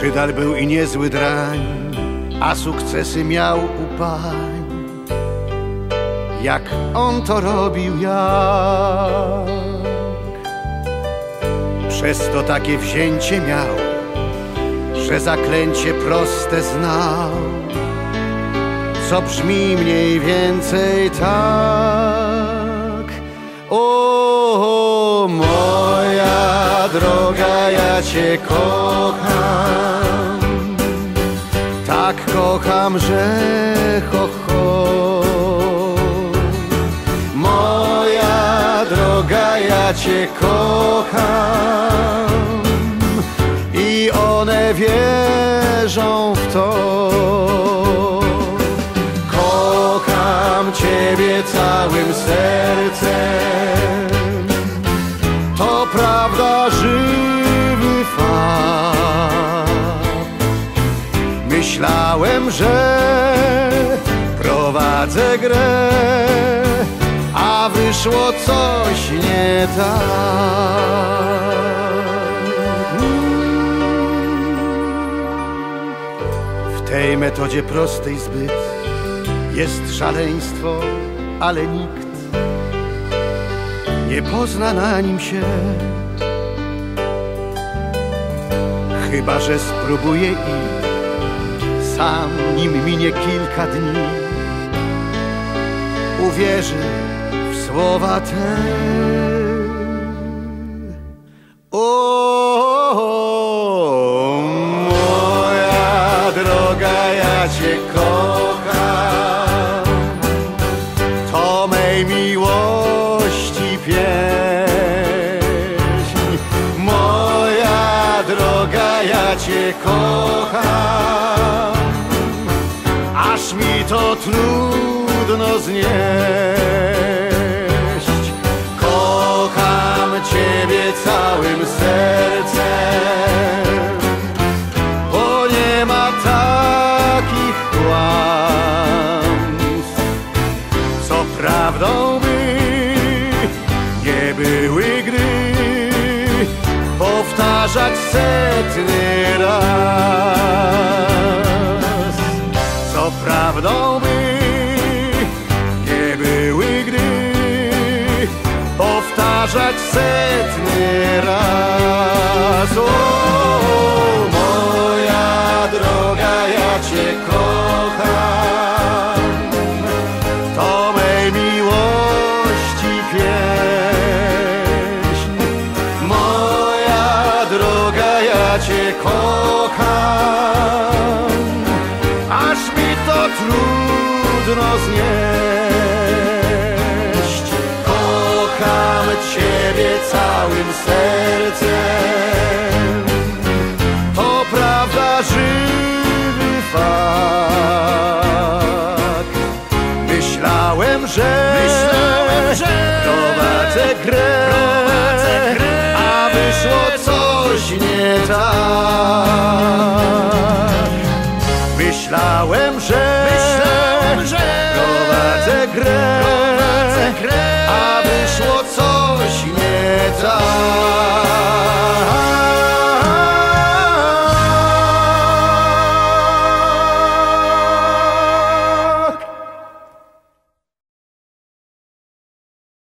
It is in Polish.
Brzydal był i niezły drań, a sukcesy miał u pań. Jak on to robił, jak Przez to takie wzięcie miał, że zaklęcie proste znał, co brzmi mniej więcej tak. O, ja cię kocham, tak kocham, że ho, ho. Moja droga, ja cię kocham i one wierzą w to. Kocham ciebie całym sercem, to prawda żywy Myślałem, że prowadzę grę, a wyszło coś nie tak. W tej metodzie prostej zbyt jest szaleństwo, ale nikt nie pozna na nim się. Chyba, że spróbuje i sam nim minie kilka dni uwierzy w słowa te. O, moja droga, ja cię kocham, to mej miłości pieśń. Moja droga, ja cię kocham, mi to trudno znieść. Kocham Ciebie całym sercem, bo nie ma takich kłamstw, co prawdą by nie były gry powtarzać setny raz. Powtarzać setny raz. O, moja droga, ja Cię kocham, to mej miłości pieśń. Moja droga, ja Cię kocham, 那是